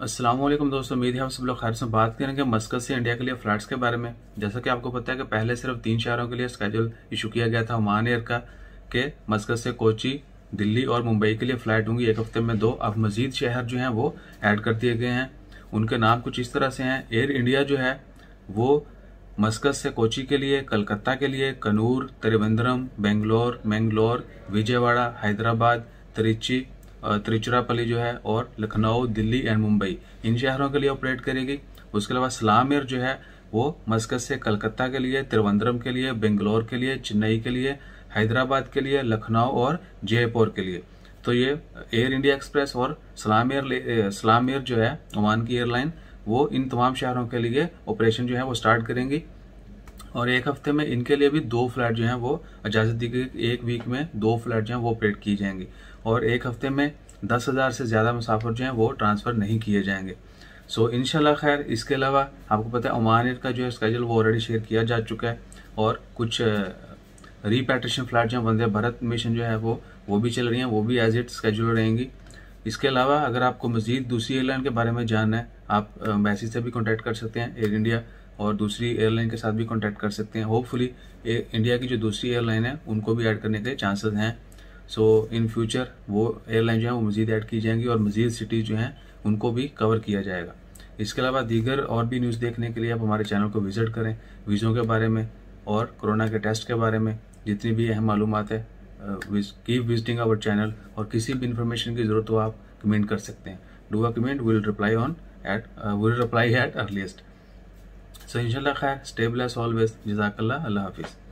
वालेकुम दोस्तों, उम्मीद है आप सब लोग खैर से बात करेंगे मस्कत से इंडिया के लिए फ्लाइट्स के बारे में। जैसा कि आपको पता है कि पहले सिर्फ़ तीन शहरों के लिए स्केड्यूल इशू किया गया था, ओमान एयर का, कि मस्कत से कोची, दिल्ली और मुंबई के लिए फ़्लाइट होंगी। एक हफ़्ते में दो अब मजीद शहर जो हैं वो ऐड कर दिए गए हैं। उनके नाम कुछ इस तरह से हैं एयर इंडिया जो है, वो मस्कत से कोची के लिए, कलकत्ता के लिए कनूर त्रिवेंद्रम बेंगलोर, मैंगलोर, विजयवाड़ा, हैदराबाद त्रिची त्रिचुरापल्ली जो है और लखनऊ, दिल्ली एंड मुंबई। इन शहरों के लिए ऑपरेट करेगी उसके अलावा सलाम एयर जो है, वो मस्कत से कलकत्ता के लिए त्रिवंद्रम के लिए, बेंगलोर के लिए, चेन्नई के लिए, हैदराबाद के लिए, लखनऊ और जयपुर के लिए। तो ये एयर इंडिया एक्सप्रेस और सलाम एयर सलाम एयर जो है, ओमान की एयरलाइन वो इन तमाम शहरों के लिए ऑपरेशन जो है, वो स्टार्ट करेंगी। और एक हफ़्ते में इनके लिए भी दो फ्लैट जो हैं वो, इजाज़त दी गई एक वीक में दो फ्लैट जो हैं वो ऑपरेट की जाएँगी। और एक हफ़्ते में दस हज़ार से ज़्यादा मुसाफर जो हैं वो ट्रांसफ़र नहीं किए जाएँगे। सो इनशाला खैर, इसके अलावा आपको पता है ओमान एयर का जो है स्केजल वो ऑलरेडी शेयर किया जा चुका है और कुछ रीपैट्रेशन फ़्लाइट जो वंदे भारत मिशन जो है वो वो भी चल रही हैं, वो भी एज इट स्केजूल रहेंगी। इसके अलावा अगर आपको मजीद दूसरी एयरलाइन के बारे में जानना है, आप मैसेज से भी कॉन्टैक्ट कर सकते हैं एयर इंडिया और दूसरी एयरलाइन के साथ भी कॉन्टैक्ट कर सकते हैं। होपफुली इंडिया की जो दूसरी एयरलाइन है, उनको भी ऐड करने के चांसेस हैं। सो इन फ्यूचर वो एयरलाइन जो है, वो मजीद ऐड की जाएँगी और मजीद सिटीज़ जो हैं, उनको भी कवर किया जाएगा। इसके अलावा दीगर और भी न्यूज़ देखने के लिए आप हमारे चैनल को विज़िट करें वीज़ों के बारे में और कोरोना के टेस्ट के बारे में। जितनी भी अहम मालूम है कीप विजिटिंग आवर चैनल और किसी भी इन्फॉर्मेशन की ज़रूरत हो आप कमेंट कर सकते हैं। Do a comment will reply on at will reply at earliest so इंशाल्लाह खैर स्टेबल एस ऑलवेज जजाकल्ला अल्लाह हाफिज़